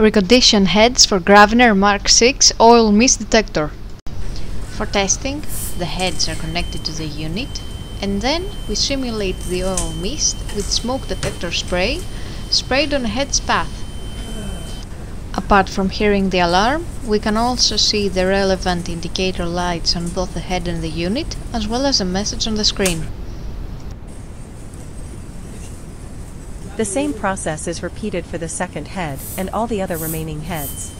Recondition heads for Graviner Mark 6 oil mist detector. For testing, the heads are connected to the unit and then we simulate the oil mist with smoke detector spray sprayed on a head's path. Apart from hearing the alarm, we can also see the relevant indicator lights on both the head and the unit, as well as a message on the screen. The same process is repeated for the second head and all the other remaining heads.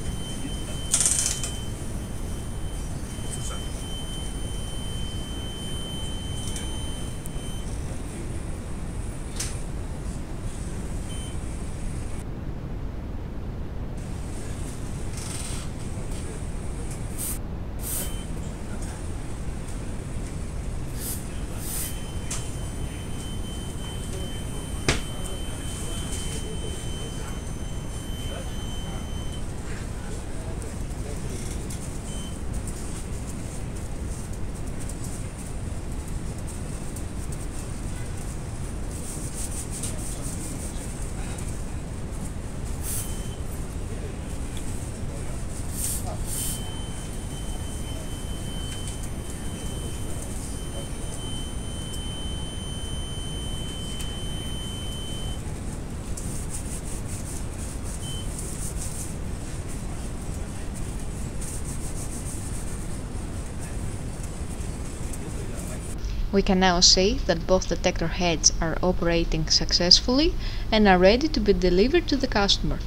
We can now say that both detector heads are operating successfully and are ready to be delivered to the customer.